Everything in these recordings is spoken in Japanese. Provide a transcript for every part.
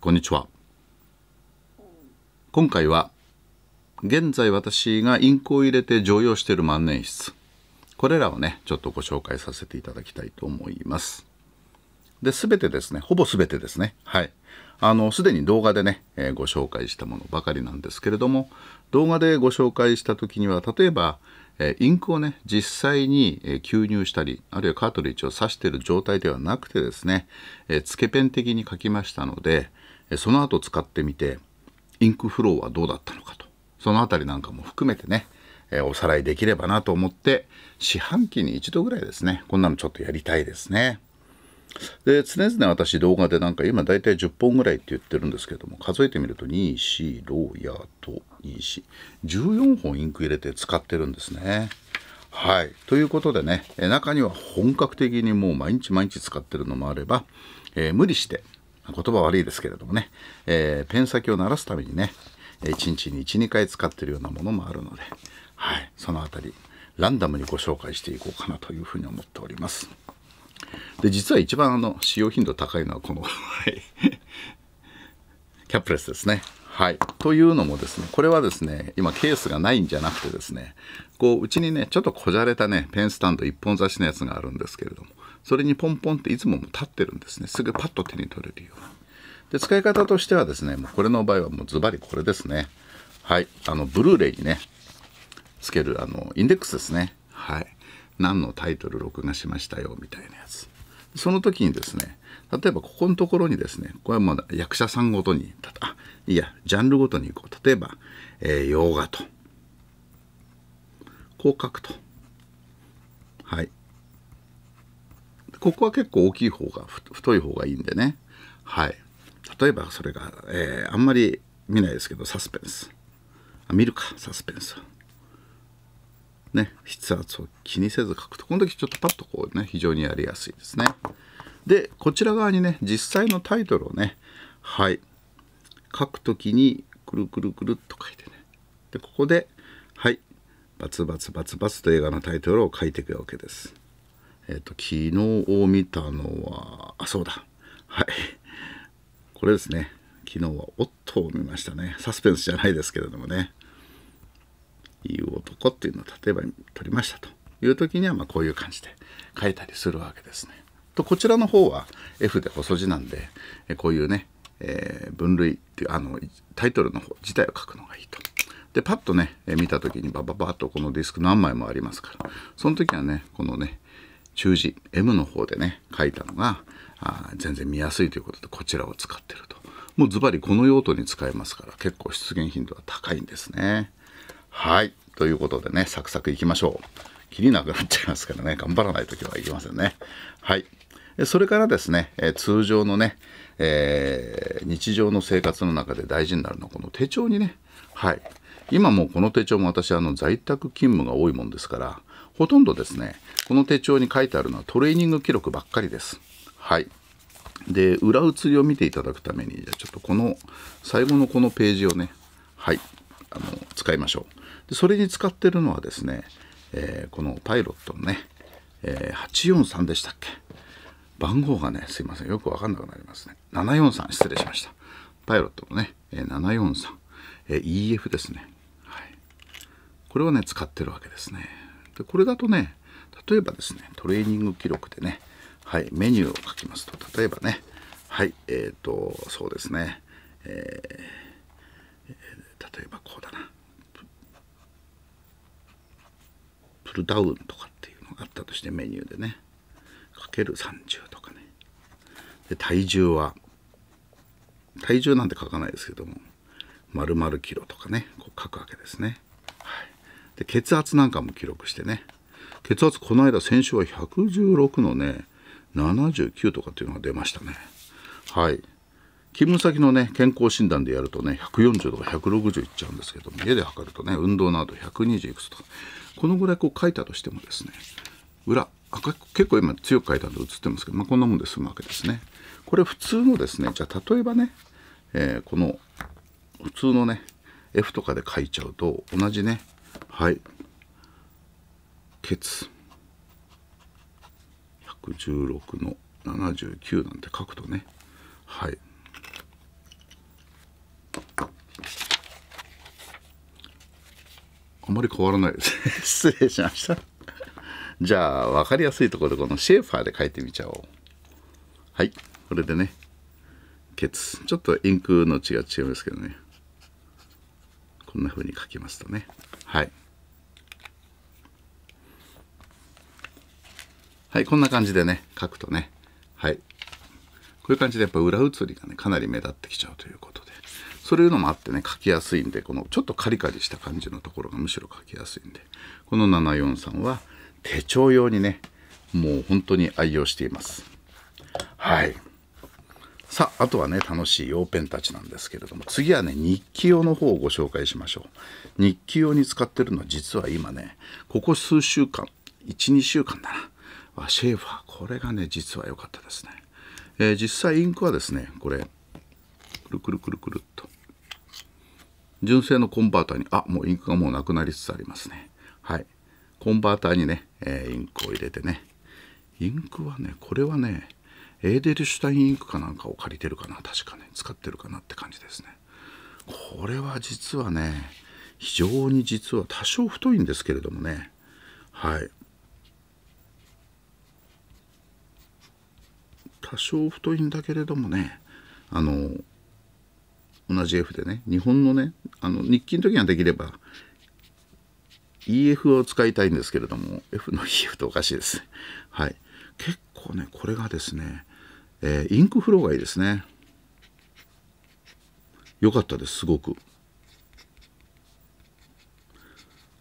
こんにちは。今回は現在私がインクを入れて常用している万年筆。これらをねちょっとご紹介させていただきたいと思います。で全てですねほぼ全てですね。はい。あのすでに動画でね、えー、ご紹介したものばかりなんですけれども動画でご紹介した時には例えばえインクをね実際に、え吸入したりあるいはカートリッジを挿している状態ではなくてですね、えつけペン的に書きましたので、その後使ってみてインクフローはどうだったのかとその辺りなんかも含めてね、おさらいできればなと思って四半期に一度ぐらいですねこんなのちょっとやりたいですね。で常々私動画でなんか今大体10本ぐらいって言ってるんですけども数えてみると2 4 6やと2 4 14本インク入れて使ってるんですね。はい。ということでね、中には本格的にもう毎日毎日使ってるのもあれば、えー、無理して、言葉悪いですけれどもね、えー、ペン先を鳴らすためにね、1日に1、2回使ってるようなものもあるので、はい。そのあたり、ランダムにご紹介していこうかなというふうに思っております。で実は一番あの使用頻度高いのはこのキャップレスですね。はい。というのもですね、これはですね、今ケースがないんじゃなくてですね、こう、うちにね、ちょっとこじゃれたね、ペンスタンド一本差しのやつがあるんですけれども、それにポンポンっていつも立ってるんですね。すぐパッと手に取れるように。で、使い方としてはですね、もうこれの場合はもうズバリこれですね。はい。あの、ブルーレイにね、つける、あの、インデックスですね。はい。何のタイトル録画しましたよ、みたいなやつ。その時にですね、例えばここのところにですね、これはもう役者さんごとに、あ、いや、ジャンルごとにこう、例えば、えー、洋画と、こう書くと。はい。ここは結構大きい方が、太い方がいいんでね。はい。例えばそれが、えー、あんまり見ないですけど、サスペンス。あ見るか、サスペンス。ね、筆圧を気にせず書くと。この時ちょっとパッとこうね、非常にやりやすいですね。で、こちら側にね、実際のタイトルをね、はい、書く時に、くるくるくるっと書いてね。で、ここで、はい、バツバツバツバツと映画のタイトルを書いていくわけです。えっ、ー、と、昨日を見たのは、あ、そうだ。はい。これですね。昨日は、オットを見ましたね。サスペンスじゃないですけれどもね。いう男っていうのを例えば取りましたという時にはまこういう感じで書いたりするわけですね。とこちらの方は F で細字なんでこういうね、えー、分類っていうあのタイトルの方自体を書くのがいいと。でパッとね見た時にバババッとこのディスク何枚もありますからその時はねこのね中字 M の方でね書いたのがあ全然見やすいということでこちらを使ってるともうズバリこの用途に使えますから結構出現頻度は高いんですね。はい。ということでね、サクサクいきましょう。切りなくなっちゃいますからね、頑張らないときはいけませんね。はい。それからですね、え通常のね、えー、日常の生活の中で大事になるのはこの手帳にね、はい。今もうこの手帳も私あの在宅勤務が多いもんですから、ほとんどですね、この手帳に書いてあるのはトレーニング記録ばっかりです。はい。で、裏写りを見ていただくために、じゃちょっとこの最後のこのページをね、はい、あの使いましょう。でそれに使ってるのはですね、えー、このパイロットのね、えー、843でしたっけ？番号がねすいませんよく分かんなくなりますね。743失礼しました。パイロットのね、えー、743、えー、EF ですね、はい、これをね使ってるわけですね。でこれだとね例えばですねトレーニング記録でねはいメニューを書きますと例えばねはいえっ、ー、とそうですねえー、例えばこうだな。プルダウンとかっていうのがあったとしてメニューでねかける30とかね。で体重は体重なんて書かないですけども丸々キロとかねこう書くわけですね、で血圧なんかも記録してね。血圧この間先週は116のね79とかっていうのが出ましたね。はい。勤務先のね健康診断でやるとね140とか160いっちゃうんですけども家で測るとね運動など120いくつとか。このぐらいこう書いたとしてもですね裏あ結構今強く書いたんで写ってますけど、まあ、こんなもんで済むわけですね。これ普通のですねじゃあ例えばね、えー、この普通のね F とかで書いちゃうと同じねはい。ケツ。116の79なんて書くとね。はい。あまり変わらないですね。失礼しました。じゃあ分かりやすいところでこのシェーファーで書いてみちゃおう。はい。これでね。ケツ。ちょっとインクの血が違うんですけどね。こんな風に書きますとね。はい。はいこんな感じでね書くとね。はい。こういう感じでやっぱ裏写りがねかなり目立ってきちゃうということで。そういうのもあってね書きやすいんでこのちょっとカリカリした感じのところがむしろ書きやすいんで。この743は手帳用にねもう本当に愛用しています。はい。さああとはね楽しい用ペンたちなんですけれども次はね日記用の方をご紹介しましょう。日記用に使ってるのは実は今ねここ数週間12週間だな。シェーファーこれがね実は良かったですね、えー、実際インクはですねこれくるくるくるくるっと。純正のコンバーターにあもうインクがもうなくなりつつありますね。はい。コンバーターにね、えー、インクを入れてね。インクはねこれはねエーデルシュタインインクかなんかを借りてるかな確かね使ってるかなって感じですね。これは実はね非常に実は多少太いんですけれどもね。はい。多少太いんだけれどもねあの同じ F でね日本のねあの日記の時にはできれば EF を使いたいんですけれども F の EF っておかしいです。はい。結構ねこれがですね、えー、インクフローがいいですね。良かったですすごく。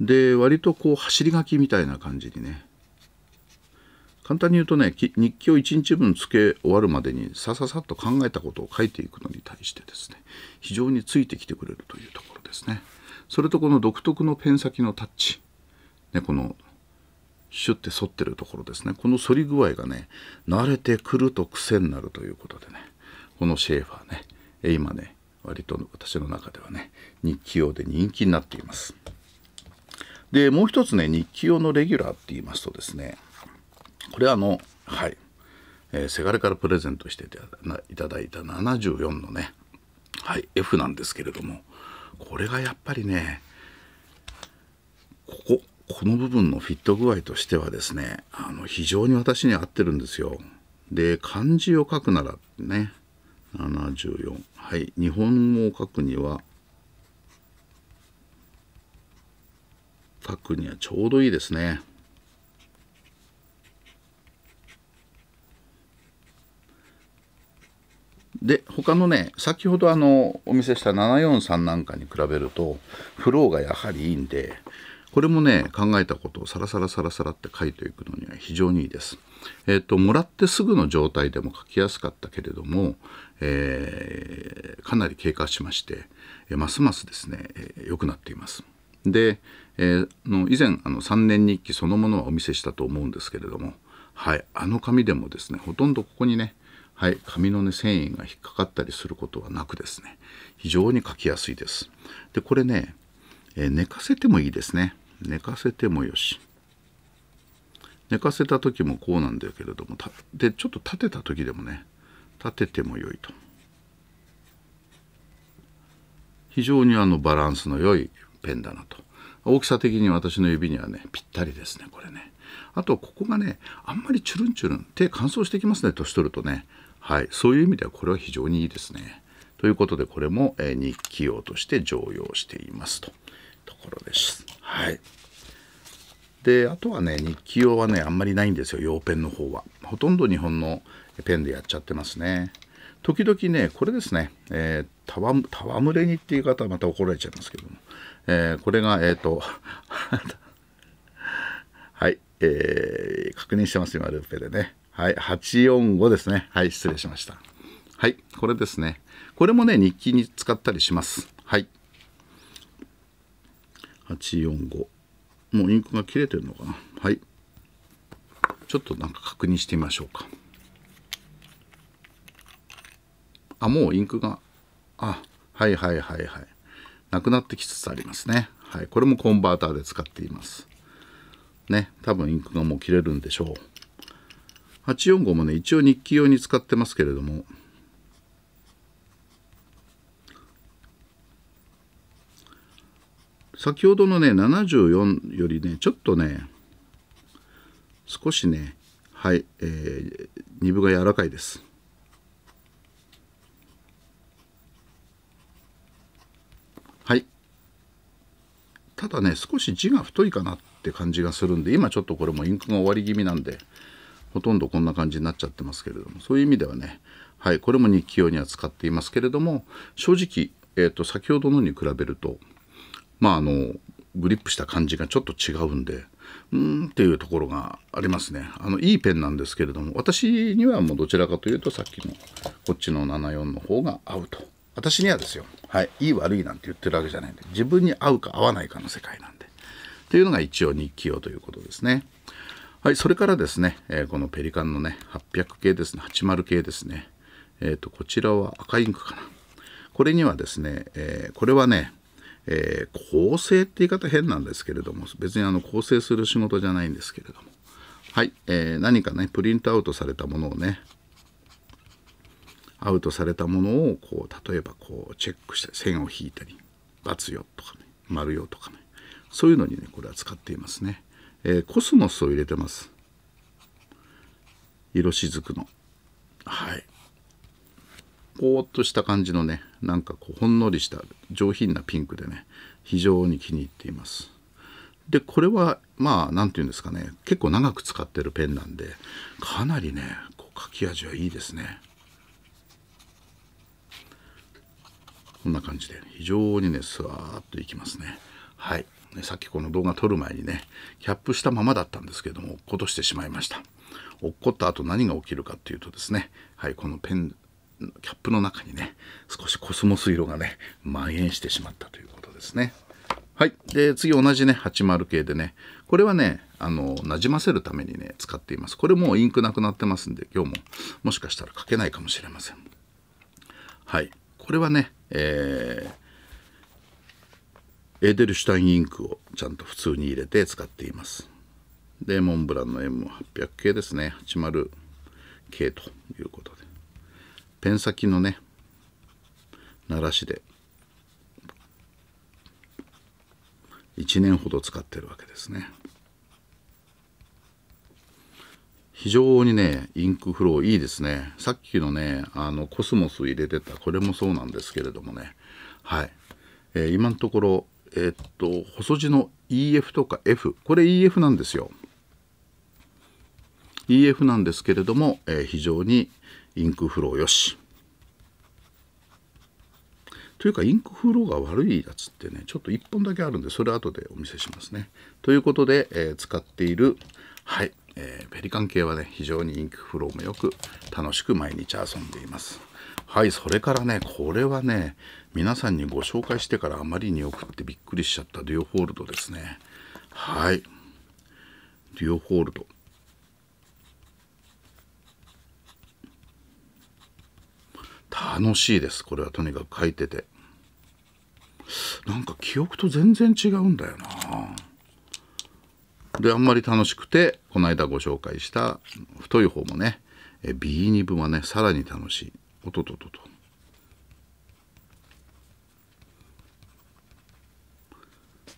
で割とこう走り書きみたいな感じにね。簡単に言うとね日記を1日分つけ終わるまでにさささっと考えたことを書いていくのに対してですね非常についてきてくれるというところですね。それとこの独特のペン先のタッチ、ね、このシュッて反ってるところですね。この反り具合がね慣れてくると癖になるということでね。このシェーファーね今ね割と私の中ではね日記用で人気になっています。でもう一つね日記用のレギュラーって言いますとですねこれはあのはい、えー、せがれからプレゼントしていただいた74のねはい F なんですけれどもこれがやっぱりねこここの部分のフィット具合としてはですねあの非常に私に合ってるんですよ。で漢字を書くならね74はい日本語を書くには書くにはちょうどいいですね。で他のね先ほどあのお見せした743なんかに比べるとフローがやはりいいんでこれもね考えたことをサラサラサラサラって書いていくのには非常にいいです。えっ、ー、ともらってすぐの状態でも書きやすかったけれども、えー、かなり経過しまして、えますますですね良、えー、くなっています。で、えー、の以前あの3年日記そのものはお見せしたと思うんですけれども、はい、あの紙でもですねほとんどここにねはい、紙のね繊維が引っかかったりすることはなくですね非常に書きやすいですでこれね、えー、寝かせてもいいですね寝かせてもよし。寝かせた時もこうなんだけれどもでちょっと立てた時でもね立ててもよいと。非常にあのバランスの良いペンだなと。大きさ的に私の指にはねぴったりですねこれね。あとここがねあんまりチュルンチュルン手乾燥してきますね年取るとね。はい、そういう意味ではこれは非常にいいですね。ということでこれも、えー、日記用として常用していますと。ころです。はい。であとはね日記用はねあんまりないんですよ用ペンの方は。ほとんど日本のペンでやっちゃってますね。時々ねこれですね、えー、たわむれにっていう方はまた怒られちゃいますけども、えー、これがえっ、ー、とはい、えー、確認してます今ルーペでね。はい、845ですね。はい、失礼しました。はい、これですね。これもね、日記に使ったりします。845。もうインクが切れてるのかな？はい。ちょっとなんか確認してみましょうか。あ、もうインクが、あ、はいはいはいはい。なくなってきつつありますね。はい。これもコンバーターで使っています。ね。多分インクがもう切れるんでしょう。845もね一応日記用に使ってますけれども先ほどのね74よりねちょっとね少しねはい、えー、二分が柔らかいです。はい。ただね少し字が太いかなって感じがするんで今ちょっとこれもインクが終わり気味なんでほとんどこんな感じになっちゃってますけれどもそういう意味ではねはいこれも日記用には使っていますけれども正直、えーと、先ほどのに比べるとまああのグリップした感じがちょっと違うんでうんっていうところがありますね。あのいいペンなんですけれども私にはもうどちらかというとさっきのこっちの74の方が合うと。私にはですよ。はい。いい悪いなんて言ってるわけじゃないんで自分に合うか合わないかの世界なんで。というのが一応日記用ということですね。はい。それからですね、えー、このペリカンのね800系ですね80系ですね。えっ、ー、とこちらは赤インクかな。これにはですね、えー、これはねえー、構成って言い方変なんですけれども別にあの構成する仕事じゃないんですけれども。はい、えー、何かねプリントアウトされたものをねアウトされたものをこう例えばこうチェックして線を引いたり×よとかね丸よとかねそういうのにねこれは使っていますね、えー、コスモスを入れてます。色しずくの。はい。ぽーっとした感じのねなんかこうほんのりした上品なピンクでね非常に気に入っています。でこれはまあ何て言うんですかね結構長く使ってるペンなんでかなりねこう書き味はいいですね。こんな感じで非常にねスワーッといきますね。はい。さっきこの動画撮る前にねキャップしたままだったんですけども落っことしてしまいました。落っこった後何が起きるかっていうとですねはいこのペンキャップの中にね少しコスモス色がね蔓延してしまったということですね。はい。で、次同じね、80系でね、これはね、あの、なじませるためにね、使っています。これもうインクなくなってますんで、今日ももしかしたら書けないかもしれません。はい。これはね、えー、エーデルシュタインインクをちゃんと普通に入れて使っています。で、モンブランの M800 系ですね、80系ということで。ペン先のね鳴らしで1年ほど使ってるわけですね。非常にねインクフローいいですね。さっきのねあのコスモス入れてたこれもそうなんですけれどもね。はい、えー、今のところえー、っと細字の EF とか F これ EF なんですよ。EF なんですけれども、えー、非常にインクフローよし。というかインクフローが悪いやつってねちょっと1本だけあるんでそれ後でお見せしますね。ということで、えー、使っているはい、えー、ペリカン系はね非常にインクフローもよく楽しく毎日遊んでいます。はいそれからねこれはね皆さんにご紹介してからあまりによくってびっくりしちゃったデュオホールドですね。はいデュオホールド楽しいです。これはとにかく書いてて。なんか記憶と全然違うんだよな。であんまり楽しくてこの間ご紹介した太い方もね B2 分はねさらに楽しい。おとととと。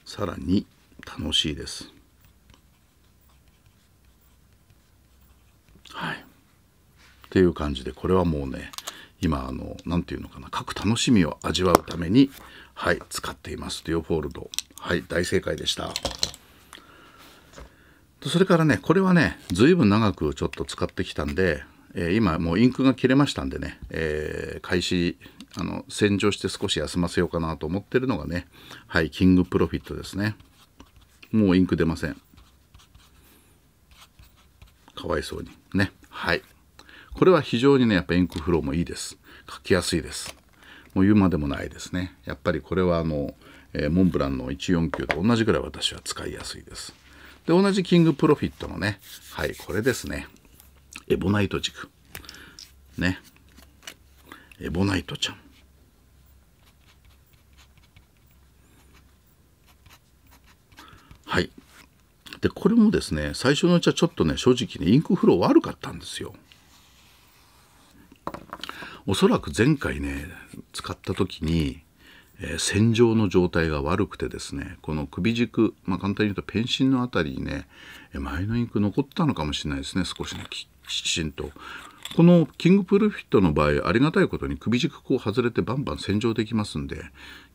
さらに楽しいです。はい。っていう感じでこれはもうね今あの何て言うのかな書く楽しみを味わうためにはい使っていますデュオフォールド。はい大正解でした。それからねこれはね随分長くちょっと使ってきたんで、えー、今もうインクが切れましたんでね、えー、開始あの洗浄して少し休ませようかなと思ってるのがねはいキングプロフィットですね。もうインク出ません。かわいそうに。ね。はい。これは非常にねやっぱインクフローもいいです。書きやすいです。もう言うまでもないですね。やっぱりこれはあの、えー、モンブランの149と同じぐらい私は使いやすいです。で同じキングプロフィットのねはいこれですね。エボナイト軸ね。エボナイトちゃん。はい。でこれもですね最初のうちはちょっとね正直ねインクフロー悪かったんですよ。おそらく前回ね使った時にえー、線状の状態が悪くてですねこの首軸、まあ、簡単に言うとペンシンの辺りにね前のインク残ったのかもしれないですね少しねきちんと。このキングプルフィットの場合ありがたいことに首軸こう外れてバンバン洗浄できますんで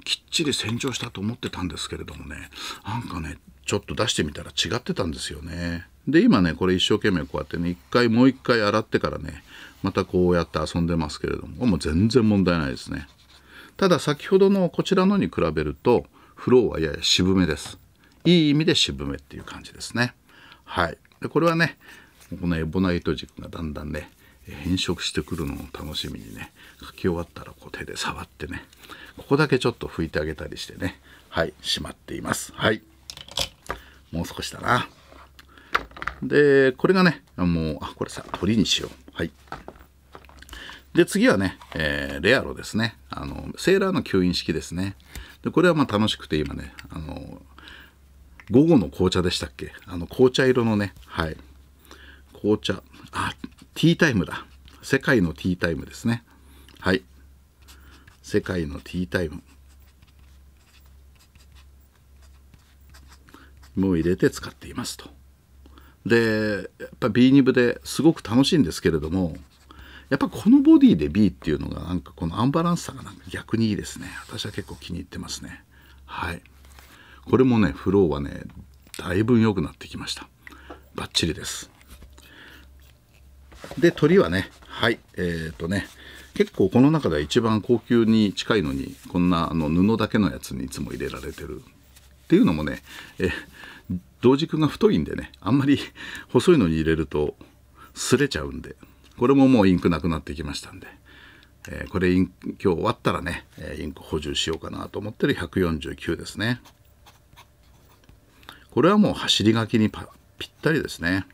きっちり洗浄したと思ってたんですけれどもねなんかねちょっと出してみたら違ってたんですよね。で今ねこれ一生懸命こうやってね一回もう一回洗ってからねまたこうやって遊んでますけれどももう全然問題ないですね。ただ先ほどのこちらのに比べるとフローはやや渋めです。いい意味で渋めっていう感じですね。はい。でこれはねこのエボナイト軸がだんだんね変色してくるのを楽しみにね書き終わったらこう手で触ってねここだけちょっと拭いてあげたりしてねはいしまっています。はい。もう少しだな。でこれがねもうあこれさ鳥にしよう。はい。で次はね、えー、レアロですね。あのセーラーの吸引式ですね。でこれはまあ楽しくて今ねあの午後の紅茶でしたっけ？あの紅茶色のねはい。紅茶。あティータイムだ。世界のティータイムですね。はい。世界のティータイム。もう入れて使っていますと。でやっぱ B2 部ですごく楽しいんですけれどもやっぱこのボディで B っていうのがなんかこのアンバランスさがなんか逆にいいですね。私は結構気に入ってますね。はい。これもねフローはねだいぶ良くなってきました。バッチリです。で鳥はねはいえっ、ー、とね結構この中では一番高級に近いのにこんなあの布だけのやつにいつも入れられてるっていうのもねえ同軸が太いんでねあんまり 細いのに入れると擦れちゃうんでこれももうインクなくなってきましたんで、えー、これイン今日終わったらねインク補充しようかなと思ってる149ですね。これはもう走り書きにぴったりですね。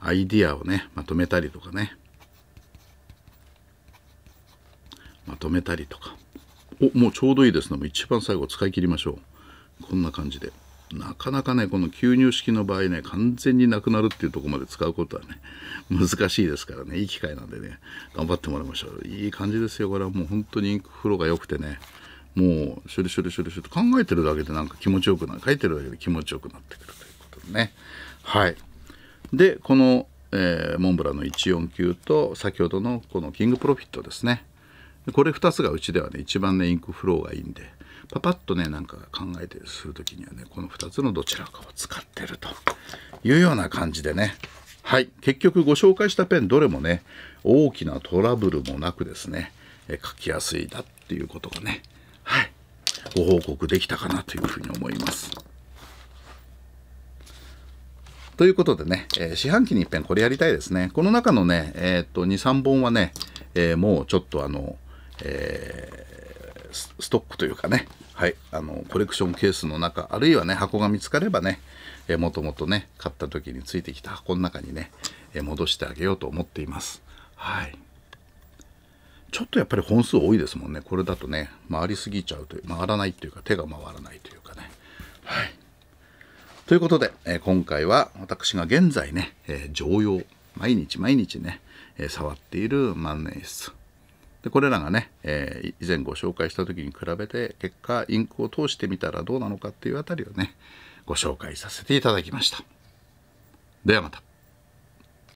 アイディアをねまとめたりとかね。まとめたりとか。おもうちょうどいいですね。も一番最後使い切りましょう。こんな感じで。なかなかねこの吸入式の場合ね完全になくなるっていうとこまで使うことはね難しいですからね。いい機会なんでね頑張ってもらいましょう。いい感じですよ。これはもう本当にインクフローが良くてね。もうシュルシュルシュルシュルと考えてるだけでなんか気持ちよくなる。書いてるだけで気持ちよくなってくるということでね。はい。でこの、えー、モンブランの149と先ほどのこのキングプロフィットですね。これ2つがうちではね一番ねインクフローがいいんでパパッとねなんか考えてする時にはねこの2つのどちらかを使ってるというような感じでね。はい。結局ご紹介したペンどれもね大きなトラブルもなくですね書きやすいだっていうことがねはいご報告できたかなというふうに思います。ということでね、えー、四半期に一遍これやりたいですね。この中のね、えー、っと、2、3本はね、えー、もうちょっとあの、え、ストックというかね、はい、あの、コレクションケースの中、あるいはね、箱が見つかればね、えー、もともとね、買った時についてきた箱の中にね、え、戻してあげようと思っています。はい。ちょっとやっぱり本数多いですもんね。これだとね、回りすぎちゃうという、回らないというか、手が回らないというかね。はい。ということで、え、今回は私が現在ね、え、常用、毎日毎日ね、え、触っている万年筆。でこれらがね、え以前ご紹介した時に比べて結果インクを通してみたらどうなのかっていうあたりをねご紹介させていただきました。ではまた。